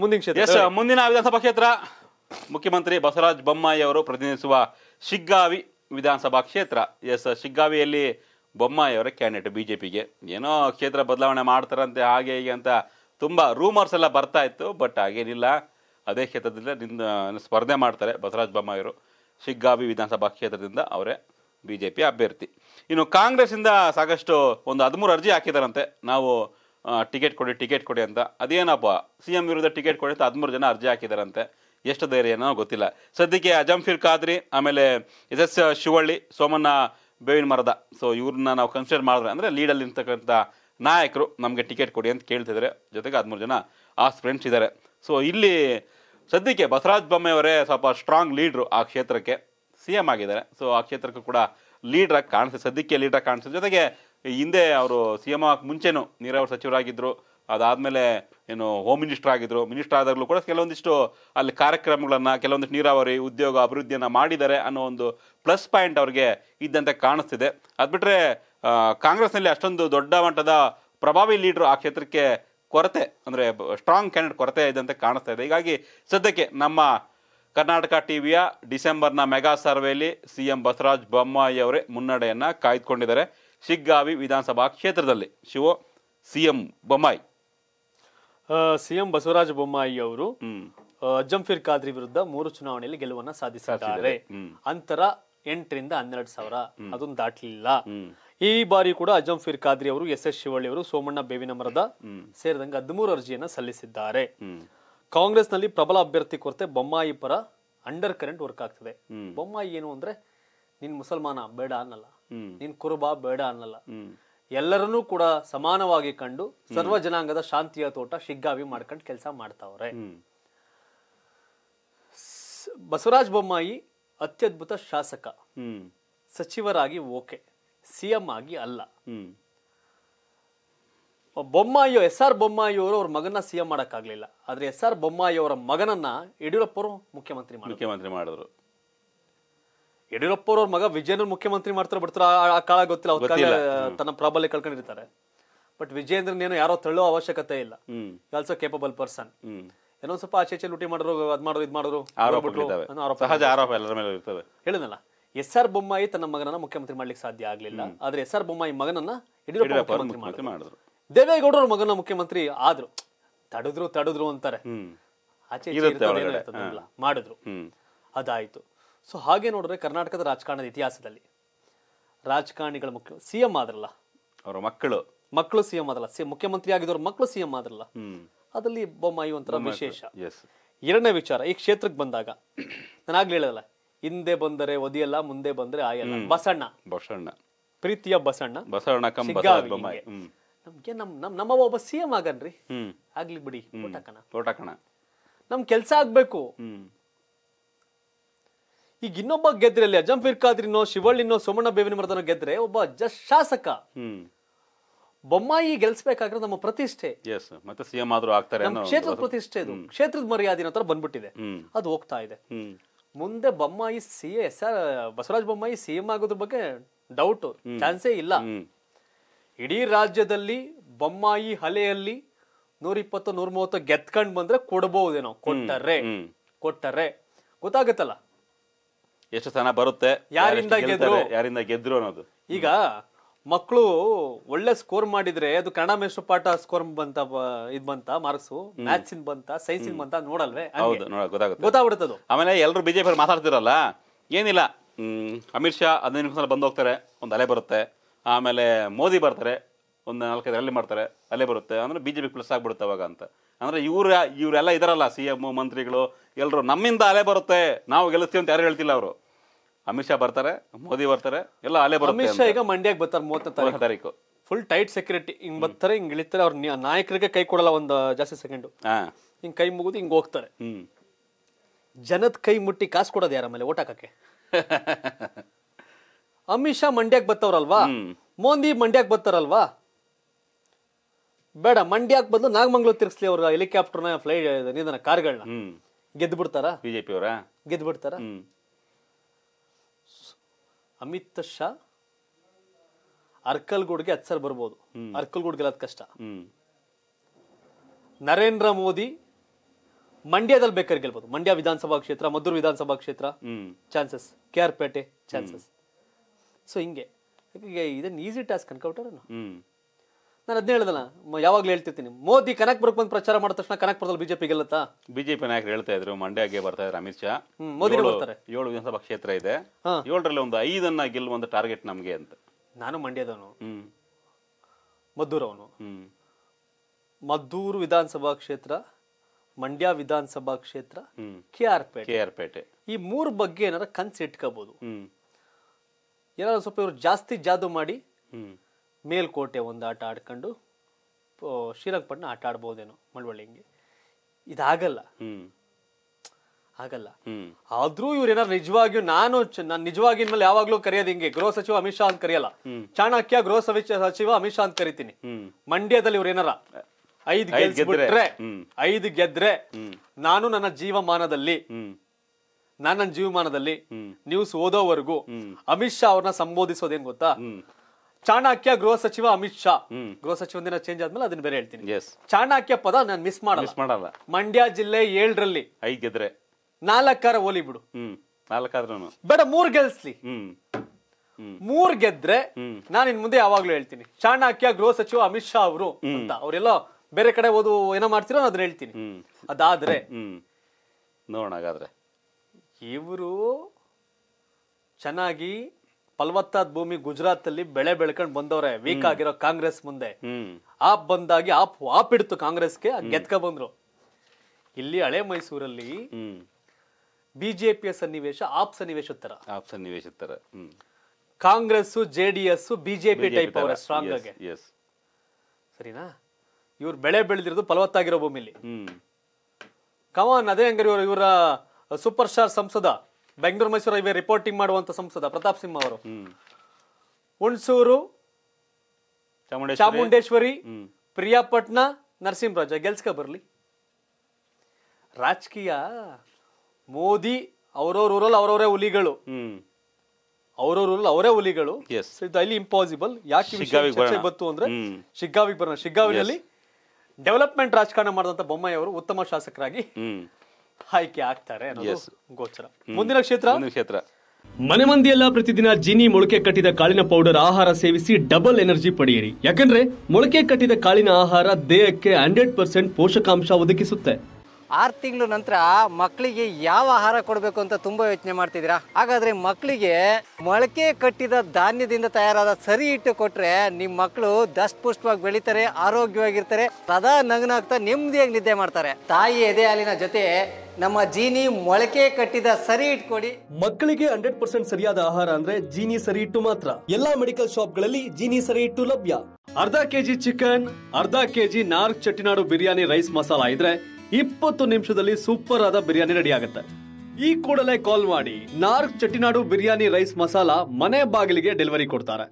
ಮುಂದಿನ ಕ್ಷೇತ್ರ. ಎಸ್ ಮುಂದಿನ ವಿಧಾನಸಭಾ ಕ್ಷೇತ್ರ. ಮುಖ್ಯಮಂತ್ರಿ ಬಸವರಾಜ ಬೊಮ್ಮಾಯಿ ಅವರು ಪ್ರತಿನಿಧಿಸುವ ಶಿಗ್ಗಾವಿ ವಿಧಾನಸಭಾ ಕ್ಷೇತ್ರ. ಎಸ್ ಶಿಗ್ಗಾವಿಯಲ್ಲಿ ಬೊಮ್ಮಾಯಿ ಅವರ ಕ್ಯಾಂಡಿಡೇಟ್ ಬಿಜೆಪಿಗೆ. ಏನೋ ಕ್ಷೇತ್ರ ಬದಲಾವಣೆ ಮಾಡ್ತಾರಂತೆ ಹಾಗೆ ಹೀಗೆ ಅಂತ ತುಂಬಾ ರೂಮರ್ಸ್ ಎಲ್ಲ ಬರ್ತಾ ಇತ್ತು ಬಟ್ ಹಾಗೇನಿಲ್ಲ. ಅದೇ ಕ್ಷೇತ್ರದಿಂದ ನಿಂದ ಸ್ಪರ್ಧೆ ಮಾಡ್ತಾರೆ ಬಸವರಾಜ ಬೊಮ್ಮಾಯಿ ಅವರು. ಶಿಗ್ಗಾವಿ ವಿಧಾನಸಭಾ ಕ್ಷೇತ್ರದಿಂದ ಅವರೇ ಬಿಜೆಪಿ ಅಭ್ಯರ್ಥಿ. ಇನ್ನು ಕಾಂಗ್ರೆಸ್ಸಿಂದ ಸಾಕಷ್ಟು ಒಂದು ಹದಿಮೂರು ಅರ್ಜಿ ಹಾಕಿದಾರಂತೆ. ನಾವು ಟಿಕೆಟ್ ಕೊಡಿ ಟಿಕೆಟ್ ಕೊಡಿ ಅಂತ. ಅದೇನಪ್ಪ? ಸಿ ಎಂ ವಿರುದ್ಧ ಟಿಕೆಟ್ ಕೊಡಿ ಅಂತ ಹದಿಮೂರು ಜನ ಅರ್ಜಿ ಹಾಕಿದಾರಂತೆ. ಎಷ್ಟು ಧೈರ್ಯ ಏನೋ ಗೊತ್ತಿಲ್ಲ. ಸದ್ಯಕ್ಕೆ ಅಜಂಫೀರ್ ಖಾದ್ರಿ, ಆಮೇಲೆ ಎಸ್ ಎಸ್ ಶಿವಳ್ಳಿ, ಸೋಮಣ್ಣ ಬೇವಿನ ಮರದ. ಸೊ ಇವ್ರನ್ನ ನಾವು ಕನ್ಸಿಡರ್ ಮಾಡಿದ್ರೆ ಅಂದರೆ ಲೀಡಲ್ಲಿ ಇರ್ತಕ್ಕಂಥ ನಾಯಕರು ನಮಗೆ ಟಿಕೆಟ್ ಕೊಡಿ ಅಂತ ಕೇಳ್ತಿದ್ದಾರೆ ಜೊತೆಗೆ ಹದಿಮೂರು ಜನ ಆ ಫ್ರೆಂಡ್ಸ್ ಇದ್ದಾರೆ ಸೊ ಇಲ್ಲಿ ಸದ್ಯಕ್ಕೆ ಬಸವರಾಜ ಬೊಮ್ಮೆಯವರೇ ಸ್ವಲ್ಪ ಸ್ಟ್ರಾಂಗ್ ಲೀಡ್ರು ಆ ಕ್ಷೇತ್ರಕ್ಕೆ. ಸಿ ಎಂ ಆಗಿದ್ದಾರೆ. ಸೊ ಆ ಕ್ಷೇತ್ರಕ್ಕೂ ಕೂಡ ಲೀಡ್ರಾಗಿ ಕಾಣಿಸ್ತದೆ ಸದ್ಯಕ್ಕೆ ಲೀಡ್ರಾಗಿ ಕಾಣಿಸ್ತದೆ ಜೊತೆಗೆ ಹಿಂದೆ ಅವರು ಸಿ ಎಂ ಆಗಕ್ಕೆ ಮುಂಚೆನೂ ನೀರಾವರಿ ಸಚಿವರಾಗಿದ್ದರು ಅದಾದಮೇಲೆ ಏನು ಹೋಮ್ ಮಿನಿಸ್ಟರ್ ಆಗಿದ್ರು. ಮಿನಿಸ್ಟರ್ ಆದಾಗಲೂ ಕೂಡ ಕೆಲವೊಂದಿಷ್ಟು ಅಲ್ಲಿ ಕಾರ್ಯಕ್ರಮಗಳನ್ನು, ಕೆಲವೊಂದಿಷ್ಟು ನೀರಾವರಿ ಉದ್ಯೋಗ ಅಭಿವೃದ್ಧಿಯನ್ನು ಮಾಡಿದ್ದಾರೆ ಅನ್ನೋ ಒಂದು ಪ್ಲಸ್ ಪಾಯಿಂಟ್ ಅವ್ರಿಗೆ ಇದ್ದಂತೆ ಕಾಣಿಸ್ತಿದೆ. ಅದು ಬಿಟ್ಟರೆ ಕಾಂಗ್ರೆಸ್ನಲ್ಲಿ ಅಷ್ಟೊಂದು ದೊಡ್ಡ ಮಟ್ಟದ ಪ್ರಭಾವಿ ಲೀಡ್ರು ಆ ಕ್ಷೇತ್ರಕ್ಕೆ ಕೊರತೆ, ಅಂದರೆ ಸ್ಟ್ರಾಂಗ್ ಕ್ಯಾಂಡಿಡೇಟ್ ಕೊರತೆ ಇದ್ದಂತೆ ಕಾಣಿಸ್ತಾ ಇದೆ. ಹೀಗಾಗಿ ಸದ್ಯಕ್ಕೆ ನಮ್ಮ ಕರ್ನಾಟಕ ಟಿವಿಯ ಡಿಸೆಂಬರ್ನ ಮೆಗಾ ಸರ್ವೆಯಲ್ಲಿ ಸಿ ಎಂ ಬಸವರಾಜ ಬೊಮ್ಮಾಯಿ ಅವರೇ ಮುನ್ನಡೆಯನ್ನು ಕಾಯ್ದುಕೊಂಡಿದ್ದಾರೆ. ಶಿಗ್ಗಾವಿ ವಿಧಾನಸಭಾ ಕ್ಷೇತ್ರದಲ್ಲಿ. ಶಿವ ಸಿಎಂ ಬೊಮ್ಮಾಯಿ. ಸಿಎಂ ಬಸವರಾಜ ಬೊಮ್ಮಾಯಿ ಅವರು ಅಜಂಫೀರ್ ಜಂಫೀರ್ ಖಾದ್ರಿ ವಿರುದ್ಧ ಮೂರು ಚುನಾವಣೆಯಲ್ಲಿ ಗೆಲುವನ್ನ ಸಾಧಿಸಿದ್ದಾರೆ. ಅಂತರ ಎಂಟರಿಂದ ಹನ್ನೆರಡು ಸಾವಿರ. ಅದೊಂದು ದಾಟ್ಲಿಲ್ಲ. ಈ ಬಾರಿ ಕೂಡ ಅಜಂಫೀರ್ ಖಾದ್ರಿ ಅವರು ಎಸ್ ಎಸ್ ಶಿವಳ್ಳಿ ಅವರು ಸೋಮಣ್ಣ ಬೇವಿನ ಮರದ ಸೇರಿದಂಗೆ ಹದಿಮೂರು ಅರ್ಜಿಯನ್ನ ಸಲ್ಲಿಸಿದ್ದಾರೆ. ಕಾಂಗ್ರೆಸ್ನಲ್ಲಿ ಪ್ರಬಲ ಅಭ್ಯರ್ಥಿ ಕೊರತೆ ಬೊಮ್ಮಾಯಿ ಪರ ಅಂಡರ್ ಕರೆಂಟ್ ವರ್ಕ್ ಆಗ್ತದೆ. ಬೊಮ್ಮಾಯಿ ಏನು ಅಂದ್ರೆ ನೀನ್ ಮುಸಲ್ಮಾನ ಬೇಡ ಅನ್ನಲ್ಲ. ನೀನ್ ಕುರುಬ ಬೇಡ ಅನ್ನಲ್ಲ. ಎಲ್ಲರನ್ನೂ ಕೂಡ ಸಮಾನವಾಗಿ ಕಂಡು ಸರ್ವ ಜನಾಂಗದ ಶಾಂತಿಯ ತೋಟ ಶಿಗ್ಗಾವಿ ಮಾಡ್ಕೊಂಡು ಕೆಲಸ ಮಾಡ್ತಾವ್ರೆ. ಬಸವರಾಜ ಬೊಮ್ಮಾಯಿ ಅತ್ಯದ್ಭುತ ಶಾಸಕ. ಸಚಿವರಾಗಿ ಓಕೆ ಸಿಎಂ ಆಗಿ ಅಲ್ಲ. ಬೊಮ್ಮಾಯಿಯೋ ಬೊಮ್ಮಾಯಿ ಎಸ್ ಆರ್ ಬೊಮ್ಮಾಯಿಯವರು ಅವ್ರ ಮಗನ ಸಿಎಂ ಮಾಡಕ್ಕಾಗ್ಲಿಲ್ಲ. ಆದ್ರೆ ಎಸ್ ಆರ್ ಬೊಮ್ಮಾಯಿ ಅವರ ಮಗನನ್ನ ಯಡಿಯೂರಪ್ಪರು ಅವರು ಮುಖ್ಯಮಂತ್ರಿ ಮುಖ್ಯಮಂತ್ರಿ ಮಾಡಿದ್ರು. ಯಡಿಯೂರಪ್ಪ ಅವ್ರ ಮಗ ವಿಜಯನ ಮುಖ್ಯಮಂತ್ರಿ ಮಾಡ್ತಾರೆ ಬಿಡ್ತಾರ ಆ- ಕಾಲ ಗೊತ್ತಿಲ್ಲ. ಅವ್ರ ಕಾಲ ತನ್ನ ಪ್ರಾಬಲ್ಯ ಕಳ್ಕೊಂಡಿರ್ತಾರೆ. ಬಟ್ ವಿಜಯೇಂದ್ರನ್ ಏನು ಯಾರೋ ತಳ್ಳೋ ಅವಶ್ಯಕತೆ ಇಲ್ಲ. ಆಲ್ಸೋ ಕೇಪಬಲ್ ಪರ್ಸನ್ ಏನೋ ಸ್ವಲ್ಪ ಆಚೆ ಈಚೆ ಲೂಟಿ ಮಾಡಿದ್ರು ಅದ್ ಮಾಡೋರು ಇದ್ ಆರೋಪ ಸಹಜ ಆರೋಪ ಎಲ್ಲರ ಮೇಲೆ ಇರ್ತವೆ. ಹೇಳಿದ್ನಲ್ಲ ಎಸ್ ಆರ್ ಬೊಮ್ಮಾಯಿ ತನ್ನ ಮಗನನ್ನ ಮುಖ್ಯಮಂತ್ರಿ ಮಾಡ್ಲಿಕ್ಕೆ ಸಾಧ್ಯ ಆಗ್ಲಿಲ್ಲ. ಆದ್ರೆ ಎಸ್ ಆರ್ ಬೊಮ್ಮಾಯಿ ಮಗನನ್ನ ಯಡಿಯೂರಪ್ಪ ಮುಖ್ಯಮಂತ್ರಿ ಮಾಡಿದ್ರು. ದೇವೇಗೌಡರ ಮಗನ ಮುಖ್ಯಮಂತ್ರಿ ಆದ್ರು. ತಡದ್ರು ತಡದ್ರು ಅಂತಾರೆ. ಆಚೆ ಮಾಡಿದ್ರು. ಅದಾಯ್ತು. ಸೊ ಹಾಗೆ ನೋಡಿದ್ರೆ ಕರ್ನಾಟಕದ ರಾಜಕಾರಣದ ಇತಿಹಾಸದಲ್ಲಿ ರಾಜಕಾರಣಿಗಳ ಮುಖ್ಯ ಸಿಎಂ ಆದ್ರಲ್ಲ. ಅವರ ಮಕ್ಕಳು. ಮಕ್ಕಳು ಸಿಎಂ ಆದ್ರಲ್ಲ. ಸಿ ಮುಖ್ಯಮಂತ್ರಿ ಆಗಿದವ್ರ ಮಕ್ಕಳು ಸಿಎಂ ಆದ್ರಲ್ಲ. ಅದರಲ್ಲಿ ಬೊಮ್ಮಾಯಿ ಒಂಥರ ವಿಶೇಷ. ಎರಡನೇ ವಿಚಾರ ಈ ಕ್ಷೇತ್ರಕ್ಕೆ ಬಂದಾಗ. ನಾನು ಹೇಳಲ್ಲ ಹೇಳದಲ್ಲ ಹಿಂದೆ ಬಂದರೆ ಒದಿಯಲ್ಲ ಮುಂದೆ ಬಂದ್ರೆ ಆಯಲ್ಲ. ಬಸಣ್ಣ. ಬಸಣ್ಣ. ಪ್ರೀತಿಯ ಬಸಣ್ಣ. ಹ್ಮ್. ನಮ್ಗೆ ನಮ್ ನಮ್ ನಮ್ಮ ಒಬ್ಬ ಸಿಎಂ ಆಗನ್ರಿ. ಹ್ಮ್. ಆಗ್ಲಿ ಬಿಡಿ ತೋಟಕಣ ನಮ್ ಕೆಲ್ಸ ಆಗ್ಬೇಕು. ಈಗ ಇನ್ನೊಬ್ಬ ಗೆದ್ರೆ ಅಲ್ಲಿ ಅಜಂಫಿರ್ ಖಾದ್ರಿನೋ ಶಿವಳ್ಳಿನೋ ಸೋಮಣ್ಣ ಬೇವಿನ ಮರದನೋ ಗೆದ್ರೆ ಒಬ್ಬ ಜಸ್ಟ್ ಶಾಸಕ. ಬೊಮ್ಮಾಯಿ ಗೆಲ್ಸ್ಬೇಕಾದ್ರೆ ನಮ್ಮ ಪ್ರತಿಷ್ಠೆ. ಎಸ್ ಮತ್ತೆ ಸಿಎಂ ಆದ್ರೂ ಆಗ್ತಾರೆ ನಮ್ಮ ಕ್ಷೇತ್ರದ ಪ್ರತಿಷ್ಠೆ ಇದು. ಕ್ಷೇತ್ರದ ಮರ್ಯಾದಿನ ತರ ಬಂದ್ಬಿಟ್ಟಿದೆ. ಅದು ಹೋಗ್ತಾ ಇದೆ. ಮುಂದೆ Bommai C S R Basavaraj Bommai CM ಆಗೋದ್ರ ಬಗ್ಗೆ ಡೌಟ್ ಚಾನ್ಸೇ ಇಲ್ಲ. ಇಡೀ ರಾಜ್ಯದಲ್ಲಿ ಬೊಮ್ಮಾಯಿ ಹಲೆಯಲ್ಲಿ ನೂರಿಪ್ಪತ್ತು ನೂರ ಮೂವತ್ತು ಗೆದ್ಕೊಂಡ್ ಬಂದ್ರೆ ಕೊಡ್ಬಹುದೇನೋ ಕೊಟ್ಟರೆ. ಕೊಟ್ಟರೆ. ಗೊತ್ತಾಗತ್ತಲ್ಲ? ಎಷ್ಟು ಸ್ಥಾನ ಬರುತ್ತೆ ಯಾರಿಂದ ಗೆದ್ರು? ಯಾರಿಂದ ಗೆದ್ರು ಅನ್ನೋದು. ಈಗ ಮಕ್ಕಳು ಒಳ್ಳೆ ಸ್ಕೋರ್ ಮಾಡಿದ್ರೆ ಅದು ಕನ್ನಡ ಮೇಷ್ಟ್ರ ಪಾಠ ಸ್ಕೋರ್ ಬಂತ ಇದ್ ಬಂತ ಮಾರ್ಕ್ಸ್ ಮ್ಯಾಥ್ಸ್ ಇನ್ ಬಂತ ಸೈನ್ಸ್ ಇನ್ ಬಂತ ನೋಡಲ್ವೇ? ಹೌದು ಗೊತ್ತಾಗುತ್ತೆ ಗೊತ್ತಾಗುತ್ತೆ. ಅದು ಆಮೇಲೆ ಎಲ್ಲರೂ ಬಿಜೆಪಿ ಮಾತಾಡ್ತಿರಲ್ಲ ಏನಿಲ್ಲ ಹ್ಮ್, ಅಮಿತ್ ಶಾ ಹದಿನೈದು ನಿಮಿಷ ಬಂದು ಹೋಗ್ತಾರೆ ಒಂದು ಅಲೆ ಬರುತ್ತೆ ಆಮೇಲೆ ಮೋದಿ ಬರ್ತಾರೆ ಒಂದು ನಾಲ್ಕೈದು ರಲ್ಲಿ ಮಾಡ್ತಾರೆ ಅಲೆ ಬರುತ್ತೆ ಅಂದ್ರೆ ಬಿಜೆಪಿ ಪ್ಲಸ್ ಆಗ್ಬಿಡುತ್ತೆ ಅವಾಗ ಅಂತ. ಅಂದ್ರೆ ಇವ್ರ ಇವರೆಲ್ಲ ಇದಾರಲ್ಲ ಸಿ ಎಂ ಮಂತ್ರಿಗಳು ಎಲ್ಲರೂ ನಮ್ಮಿಂದ ಅಲೆ ಬರುತ್ತೆ ನಾವು ಗೆಲ್ಲಿಸ್ತೀವಿ ಅಂತ ಯಾರು ಹೇಳ್ತಿಲ್ಲ ಅವರು. ಅಮಿತ್ ಶಾ ಬರ್ತಾರೆ ಮೋದಿ ಬರ್ತಾರೆ ಎಲ್ಲ ಅಲೆ ಅಮಿತ್ ಬರುತ್ತೆ ಶಾ ಈಗ ಮಂಡ್ಯಕ್ಕೆ ಬರ್ತಾರೆ ಮೂವತ್ತನೇ ತಾರೀಕು. ಫುಲ್ ಟೈಟ್ ಸೆಕ್ಯೂರಿಟಿ ಹಿಂಗ್ ಬರ್ತಾರೆ ಹಿಂಗ್ ಇಳಿತಾರೆ ಅವ್ರ ನಾಯಕರಿಗೆ ಕೈ ಕೊಡಲ್ಲ ಒಂದು ಜಾಸ್ತಿ ಸೆಕೆಂಡ್ ಹಿಂಗ್ ಕೈ ಮುಗಿದು ಹಿಂಗ್ ಹೋಗ್ತಾರೆ. ಜನದ ಕೈ ಮುಟ್ಟಿ ಕಾಸು ಕೊಡೋದು ಯಾರ ಮೇಲೆ ಓಟ್ ಹಾಕಕ್ಕೆ? ಅಮಿತ್ ಶಾ ಮಂಡ್ಯಕ್ಕೆ ಬತ್ತವ್ರಲ್ವಾ? ಮೋದಿ ಮಂಡ್ಯಕ್ಕೆ ಬರ್ತಾರಲ್ವಾ ಬೇಡ ಮಂಡ್ಯಕ್ಕೆ ಬಂದು ನಾಗಮಂಗ್ಳೂರ್ ತಿರ್ಸ್ಲಿ ಅವ್ರ ಹೆಲಿಕಾಪ್ಟರ್ನ ಫ್ಲೈಟ್ ನಿಧನ ಕಾರ್ಗಳನ್ನ. ಹ್ಮ್. ಗೆದ್ದು ಬಿಡ್ತಾರಾ ಬಿಜೆಪಿ ಅವರ ಗೆದ್ದು ಬಿಡ್ತಾರ ಹ್ಮ್. ಅಮಿತ್ ಶಾ ಅರ್ಕಲ್ಗೂಡ್ಗೆ ಹತ್ತು ಸರ್ ಬರ್ಬೋದು. ಅರ್ಕಲ್ಗೂಡ್ ಗೆಲ್ಲೋದ್ ಕಷ್ಟ. ನರೇಂದ್ರ ಮೋದಿ ಮಂಡ್ಯದಲ್ಲಿ ಬೇಕಾದ್ರೆ ಗೆಲ್ಬೋದು. ಮಂಡ್ಯ ವಿಧಾನಸಭಾ ಕ್ಷೇತ್ರ ಮದ್ದೂರು ವಿಧಾನಸಭಾ ಕ್ಷೇತ್ರ chances. K R Pete chances. So ಹಿಂಗೆ. ಇದನ್ನ ಈಸಿ ಟಾಸ್ಕ್ ಅನ್ಕೌಟರ್ ನಾನು ಅದನ್ನ ಹೇಳ್ದಲ್ಲ ಯಾವಾಗಲೂ ಹೇಳ್ತಿರ್ತೀನಿ. ಮೋದಿ ಕನಕ್ಪುರಕ್ಕೆ ಬಂದು ಪ್ರಚಾರ ಮಾಡಿದ ತಕ್ಷಣ ಕನಕ್ಪುರದಲ್ಲಿ ಬಿಜೆಪಿ ಗೆಲ್ಲುತ್ತಾ? ಬಿಜೆಪಿ ನಾಯಕರು ಹೇಳ್ತಾ ಇದ್ರು ಮಂಡ್ಯಗೆ ಬರ್ತಾ ಇದ್ರು ಅಮಿತ್ ಶಾ. ಮೋದಿ ಏಳು- ಬರ್ತಾರೆ. ಏಳು ವಿಧಾನಸಭಾ ಕ್ಷೇತ್ರ ಇದೆ. ಏಳರಲ್ಲಿ ಒಂದು ಐದನ್ನ ಗೆಲ್ಲುವಂತ ಟಾರ್ಗೆಟ್ ನಮ್ಗೆ ಅಂತ. ನಾನು ಮಂಡ್ಯದವನು. ಮದ್ದೂರವನು. ಮದ್ದೂರು ವಿಧಾನಸಭಾ ಕ್ಷೇತ್ರ ಮಂಡ್ಯ ವಿಧಾನಸಭಾ ಕ್ಷೇತ್ರ K R Pete. K R Pete. ಈ ಮೂರು ಬಗ್ಗೆ ಏನಾರ ಕನ್ಸು ಇಟ್ಕೋಬಹುದು ಹ್ಮ್. ಏನಾದ್ರು ಸ್ವಲ್ಪ ಇವ್ರು ಜಾಸ್ತಿ ಜಾದು ಮಾಡಿ ಹ್ಮ್. ಮೇಲ್ಕೋಟೆ ಒಂದು ಆಟ ಆಡ್ಕೊಂಡು ಶ್ರೀರಂಗಪಟ್ಟಣ ಆಟ ಆಡ್ಬೋದೇನೋ ಮಳವಳ್ಳಿ ಹಿಂಗೆ ಇದಾಗಲ್ಲ. ಹ್ಮ್. ಆಗಲ್ಲ. ಆದ್ರೂ ಇವ್ರು ಏನಾರು ನಿಜವಾಗಿಯೂ ನಾನು ನಾನು ನಿಜವಾಗಿ ಇನ್ಮೇಲೆ ಯಾವಾಗ್ಲೂ ಕರೆಯೋದು ಹಿಂಗೆ ಗೃಹ ಸಚಿವ ಅಮಿತ್ ಶಾ ಅಂತ ಕರೆಯಲ್ಲ. ಚಾಣಕ್ಯ ಗೃಹ ಸಚಿವ ಅಮಿತ್ ಶಾ ಅಂತ ಕರಿತೀನಿ. ಮಂಡ್ಯದಲ್ಲಿ ಇವ್ರು ಏನಾರ ಐದ್ ಗೆದ್ರೆ. ಐದ್ ಗೆದ್ರೆ ನಾನು ನನ್ನ ಜೀವಮಾನದಲ್ಲಿ ಹ್ಮ್. ನಾನು ನನ್ನ ಜೀವಮಾನದಲ್ಲಿ ನ್ಯೂಸ್ ಓದೋವರೆಗೂ. ಅಮಿತ್ ಶಾ ಅವ್ರನ್ನ ಸಂಬೋಧಿಸೋದೇನ್ ಗೊತ್ತಾ? ಚಾಣಕ್ಯ ಗೃಹ ಸಚಿವ ಅಮಿತ್ ಶಾ. ಗೃಹ ಸಚಿವ ದಿನ ಚೇಂಜ್ ಆದ್ಮೇಲೆ ಅದನ್ನ ಬೇರೆ ಹೇಳ್ತೀನಿ. ಚಾಣಕ್ಯ ಪದ ನಾನು ಮಿಸ್ ಮಾಡಲ್ಲ. ಮಿಸ್ ಮಾಡಲ್ಲ. ಮಂಡ್ಯ ಜಿಲ್ಲೆ ಏಳರಲ್ಲಿ. ಐದ್ ಗೆದ್ರೆ. ನಾಲ್ಕರ ಓಲಿ ಬಿಡು. ನಾಲ್ಕಾದ್ರೂ ಬೇಡ ಮೂರ್ ಗೆಲ್ಸ್ಲಿ. ಮೂರ್ ಗೆದ್ರೆ. ನಾನು ಇನ್ ಮುಂದೆ ಯಾವಾಗ್ಲೂ ಹೇಳ್ತೀನಿ. ಚಾಣಕ್ಯ ಗೃಹ ಸಚಿವ ಅಮಿತ್ ಶಾ ಅವರು ಅಂತ. ಅವರೆಲ್ಲ ಬೇರೆ ಕಡೆ ಓದು ಏನೋ ಮಾಡ್ತಿರೋ ಅದನ್ನ ಹೇಳ್ತೀನಿ. ಅದಾದ್ರೆ ನೋಡೋಣ ಹಾಗಾದ್ರೆ. ಇವರು ಚೆನ್ನಾಗಿ ಫಲವತ್ತಾದ ಭೂಮಿ ಗುಜರಾತ್ ಅಲ್ಲಿ ಬೆಳೆ ಬೆಳ್ಕೊಂಡ್ ಬಂದವ್ರೆ. ವೀಕ್ ಆಗಿರೋ ಕಾಂಗ್ರೆಸ್ ಮುಂದೆ. ಆಪ್ ಬಂದಾಗಿ ಆಪ್ ಆಪ್ ಇಡ್ತು ಕಾಂಗ್ರೆಸ್ಗೆ ಗೆದ್ಕ ಬಂದ್ರು. ಇಲ್ಲಿ ಹಳೆ ಮೈಸೂರಲ್ಲಿ ಬಿಜೆಪಿಯ ಸನ್ನಿವೇಶ ಆಪ್ ಸನ್ನಿವೇಶ ತರ. ಆಪ್ ಸನ್ನಿವೇಶ ತರ. ಕಾಂಗ್ರೆಸ್ ಜೆಡಿಎಸ್ ಬಿಜೆಪಿ ಟೈಪ್ ಅವರ ಸ್ಟ್ರಾಂಗ್ ಆಗಿ. ಎಸ್ ಸರಿನಾ? ಇವ್ರು ಬೆಳೆ ಬೆಳೆದಿರೋದು ಫಲವತ್ತಾಗಿರೋ ಭೂಮಿಲಿ. ಕಮಾನ್ ಅದೇ ಹಂಗಾರೆ ಇವ್ರ ಇವರ ಸೂಪರ್ ಸ್ಟಾರ್ ಸಂಸದ. ಬೆಂಗಳೂರು ಮೈಸೂರು ಹೈವೇ ರಿಪೋರ್ಟಿಂಗ್ ಮಾಡುವಂತ ಸಂಸದ ಪ್ರತಾಪ್ ಸಿಂಹ ಅವರು. ಹುಣಸೂರು ಚಾಮುಂಡೇಶ್ವರಿ. ಪ್ರಿಯಾಪಟ್ನ ನರಸಿಂಹರಾಜ ಗೆಲ್ಸ್ಕ ಬರ್ಲಿ. ರಾಜಕೀಯ ಮೋದಿ ಅವ್ರವ್ರ ಊರಲ್ಲಿ ಅವರವರೇ ಹುಲಿಗಳು. ಅವ್ರವ್ರ ಊರಲ್ಲಿ ಅವರೇ ಹುಲಿಗಳು. ಎಸ್ ಇಲ್ಲಿ ಇಂಪಾಸಿಬಲ್ ಯಾಕೆ. ಬಂತು ಅಂದ್ರೆ ಶಿಗ್ಗಾವಿಗೆ ಬರೋಣ. ಶಿಗ್ಗಾವಿನಲ್ಲಿ ಡೆವಲಪ್ಮೆಂಟ್ ರಾಜಕಾರಣ ಮಾಡಿದಂತ ಬೊಮ್ಮಾಯಿ ಅವರು ಉತ್ತಮ ಶಾಸಕರಾಗಿ ಆಯ್ಕೆ ಆಗ್ತಾರೆ ಅನ್ನೋದು Yes. ಗೋಚರ. ಮುಂದಿನ ಕ್ಷೇತ್ರ? ಮುಂದಿನ ಕ್ಷೇತ್ರ. ಮನೆ ಮಂದಿಯೆಲ್ಲ ಪ್ರತಿದಿನ ಜೀನಿ ಮೊಳಕೆ ಕಟ್ಟಿದ ಕಾಳಿನ ಪೌಡರ್ ಆಹಾರ ಸೇವಿಸಿ ಡಬಲ್ ಎನರ್ಜಿ ಪಡೆಯಿರಿ. ಯಾಕಂದ್ರೆ ಮೊಳಕೆ ಕಟ್ಟಿದ ಕಾಳಿನ ಆಹಾರ ದೇಹಕ್ಕೆ ಹಂಡ್ರೆಡ್ ಪರ್ಸೆಂಟ್ ಪೋಷಕಾಂಶ ಒದಗಿಸುತ್ತೆ. ಆರು ತಿಂಗಳ ನಂತರ ಮಕ್ಕಳಿಗೆ ಯಾವ ಆಹಾರ ಕೊಡಬೇಕು ಅಂತ ತುಂಬಾ ಯೋಚನೆ ಮಾಡ್ತಿದ್ದೀರಾ? ಹಾಗಾದ್ರೆ ಮಕ್ಕಳಿಗೆ ಮೊಳಕೆ ಕಟ್ಟಿದ ಧಾನ್ಯದಿಂದ ತಯಾರಾದ ಸರಿ ಹಿಟ್ಟು ಕೊಟ್ರೆ ನಿಮ್ಮ ಮಕ್ಕಳು ದಷ್ಟಪುಷ್ಟವಾಗಿ ಬೆಳಿತಾರೆ ಆರೋಗ್ಯವಾಗಿರ್ತಾರೆ ಸದಾ ನಗನಾಗ್ತಾ ನೆಮ್ಮದಿಯಾಗಿ ನಿದ್ದೆ ಮಾಡ್ತಾರೆ. ತಾಯಿ ಎದೆ ಹಾಲಿನ ಜೊತೆ ನಮ್ಮ ಜೀನಿ ಮೊಳಕೆ ಕಟ್ಟಿದ ಸರಿ ಇಟ್ಕೊಡಿ. ಕೊಡಿ ಮಕ್ಕಳಿಗೆ ಹಂಡ್ರೆಡ್ ಪರ್ಸೆಂಟ್ ಸರಿಯಾದ ಆಹಾರ ಅಂದ್ರೆ ಜೀನಿ ಸರಿ ಇಟ್ಟು ಮಾತ್ರ. ಎಲ್ಲಾ ಮೆಡಿಕಲ್ ಶಾಪ್ಗಳಲ್ಲಿ ಜೀನಿ ಸರಿ ಇಟ್ಟು ಲಭ್ಯ. ಅರ್ಧ ಕೆಜಿ ಚಿಕನ್, ಅರ್ಧ ಕೆಜಿ ನಾರ್ಕ್ ಚಟ್ಟಿನಾಡು ಬಿರಿಯಾನಿ ರೈಸ್ ಮಸಾಲ ಇದ್ರೆ ಇಪ್ಪತ್ತು ನಿಮಿಷದಲ್ಲಿ ಸೂಪರ್ ಆದ ಬಿರಿಯಾನಿ ರೆಡಿ ಆಗುತ್ತೆ. ಈ ಕೂಡಲೇ ಕಾಲ್ ಮಾಡಿ ನಾರ್ಕ್ ಚಟ್ಟಿನಾಡು ಬಿರಿಯಾನಿ ರೈಸ್ ಮಸಾಲ ಮನೆ ಬಾಗಿಲಿಗೆ ಡೆಲಿವರಿ ಕೊಡ್ತಾರೆ.